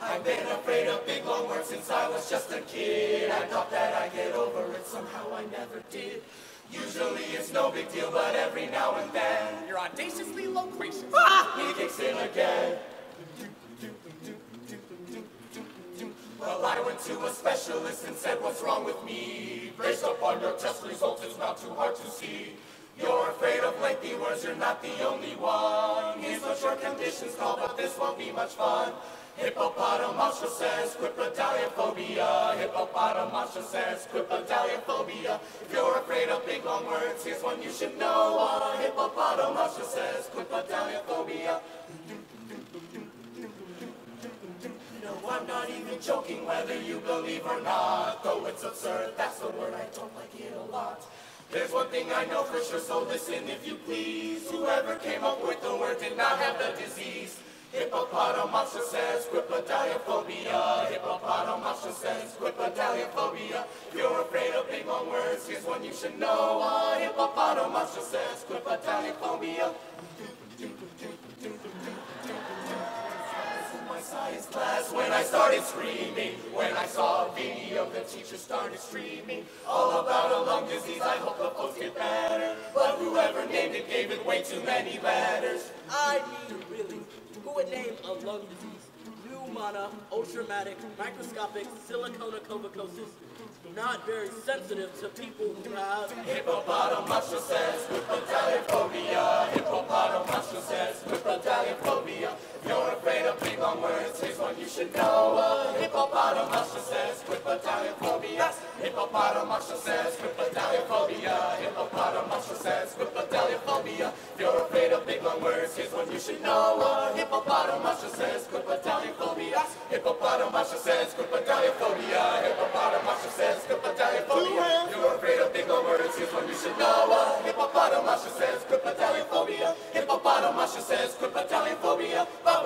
I've been afraid of big long words since I was just a kid. I thought that I'd get over it, somehow I never did. Usually it's no big deal, but every now and then You're audaciously loquacious. Ah, he kicks in again. Well, I went to a specialist and said, what's wrong with me? Based upon your test results, it's not too hard to see. You're afraid of lengthy words, you're not the only one. Here's what your condition's called, but this won't be much fun. Hippopotamus says quipedaliophobia. Hippopotomonstrosesquippedaliophobia. If you're afraid of big long words, here's one you should know. Uh, hippopotamus says quipedaliophobia. No, I'm not even joking whether you believe or not. Though it's absurd, that's the word I don't like it a lot. There's one thing I know for sure, so listen if you please. Whoever came up with the word did not have the disease. Hippopotamus says quipedaliophobia. Hippopotomonstrosesquippedaliophobia. You're afraid of big long words, here's one you should know. Uh, hippopotomonstrosesquippedaliophobia. Science class when I started screaming. When I saw a video, the teacher started streaming. All about a lung disease, I hope the folks get better. But whoever named it gave it way too many letters. I mean, really, who would name a lung disease pneumona, ultramatic, microscopic, siliconocovicosis, not very sensitive to people who have Hippopotamus says quipedaliophobia. Hippopotamus hippopotamus says "With quipedaliophobia. Hippopotamus says quipedaliophobia. Hippopotamus says quipedaliophobia. If you're afraid of big long words, here's one you should know. Uh, hippopotamus says "With quipedaliophobia. Hippopotamus says quipedaliophobia. Hippopotamus says quipedaliophobia. You're afraid of big long words, here's one you should know. Uh, hippopotamus says quipedaliophobia. Hippopotomonstrosesquippedaliophobia. Ba-ba-da-da-da.